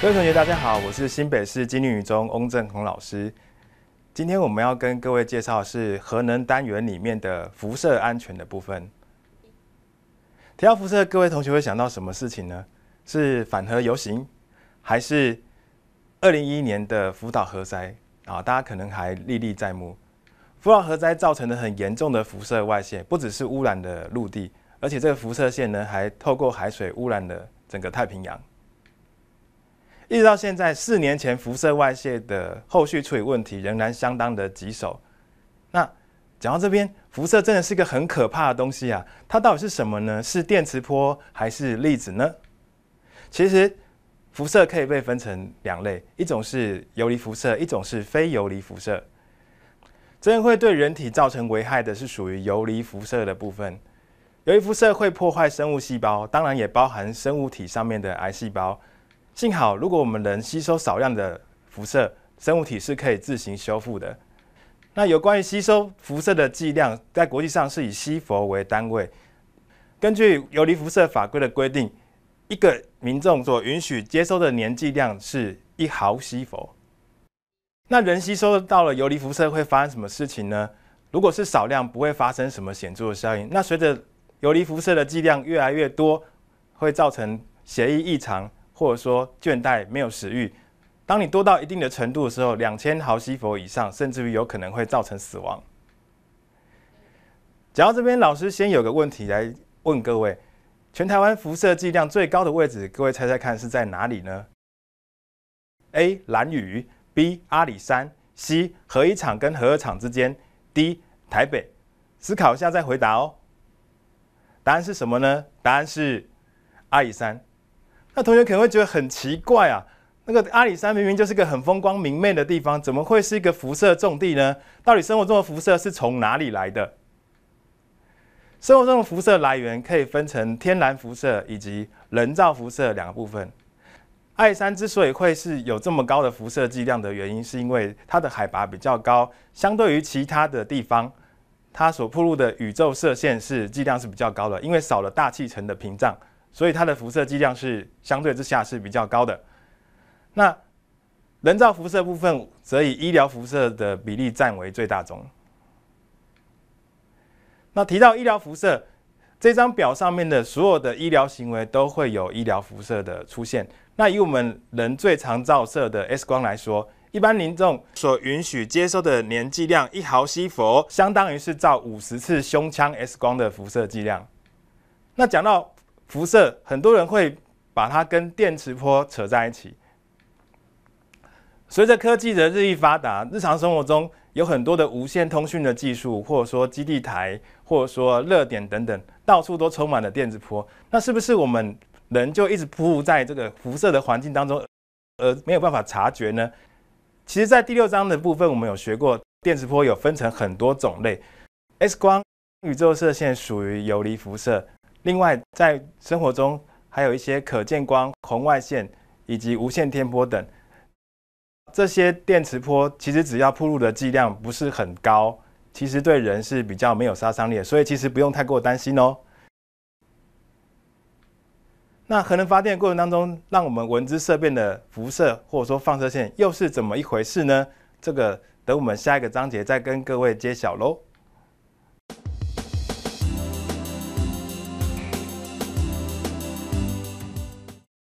各位同学，大家好，我是新北市金律女中翁正宏老师。今天我们要跟各位介绍是核能单元里面的辐射安全的部分。提到辐射，各位同学会想到什么事情呢？是反核游行，还是二零一一年的福岛核灾啊？大家可能还历历在目。福岛核灾造成的很严重的辐射外泄，不只是污染的陆地，而且这个辐射线呢，还透过海水污染了整个太平洋。一直到现在，四年前辐射外泄的后续处理问题仍然相当的棘手。那讲到这边，辐射真的是一个很可怕的东西啊！它到底是什么呢？是电磁波还是粒子呢？其实，辐射可以被分成两类，一种是游离辐射，一种是非游离辐射。真正会对人体造成危害的是属于游离辐射的部分。游离辐射会破坏生物细胞，当然也包含生物体上面的癌细胞。幸好，如果我们能吸收少量的辐射，生物体是可以自行修复的。那有关于吸收辐射的剂量，在国际上是以西弗为单位。根据游离辐射法规的规定，一个民众所允许接收的年剂量是一毫西弗。那人吸收到了游离辐射会发生什么事情呢？如果是少量，不会发生什么显著的效应。那随着游离辐射的剂量越来越多，会造成血液异常。或者说倦怠、没有食欲，当你多到一定的程度的时候，两千毫西弗以上，甚至于有可能会造成死亡。讲到这边，老师先有个问题来问各位：全台湾辐射剂量最高的位置，各位猜猜看是在哪里呢？A. 蓝屿 B. 阿里山 C. 核一厂跟核二厂之间 D. 台北。思考一下再回答哦。答案是什么呢？答案是阿里山。那同学可能会觉得很奇怪啊，那个阿里山明明就是个很风光明媚的地方，怎么会是一个辐射重地呢？到底生活中的辐射是从哪里来的？生活中的辐射来源可以分成天然辐射以及人造辐射两个部分。阿里山之所以会是有这么高的辐射剂量的原因，是因为它的海拔比较高，相对于其他的地方，它所铺入的宇宙射线是剂量是比较高的，因为少了大气层的屏障。所以它的辐射剂量是相对之下是比较高的。那人造辐射部分则以医疗辐射的比例占为最大宗。那提到医疗辐射，这张表上面的所有的医疗行为都会有医疗辐射的出现。那以我们人最常照射的 X 光来说，一般民众所允许接收的年剂量一毫西弗，相当于是照五十次胸腔 X 光的辐射剂量。那讲到辐射，很多人会把它跟电磁波扯在一起。随着科技的日益发达，日常生活中有很多的无线通讯的技术，或者说基地台，或者说热点等等，到处都充满了电磁波。那是不是我们人就一直匍匐在这个辐射的环境当中，而没有办法察觉呢？其实，在第六章的部分，我们有学过，电磁波有分成很多种类，X 光、宇宙射线属于游离辐射。另外，在生活中还有一些可见光、红外线以及无线天波等这些电磁波，其实只要铺入的剂量不是很高，其实对人是比较没有杀伤力的，所以其实不用太过担心哦。那核能发电过程当中，让我们闻之色变的辐射或者说放射线又是怎么一回事呢？这个等我们下一个章节再跟各位揭晓喽。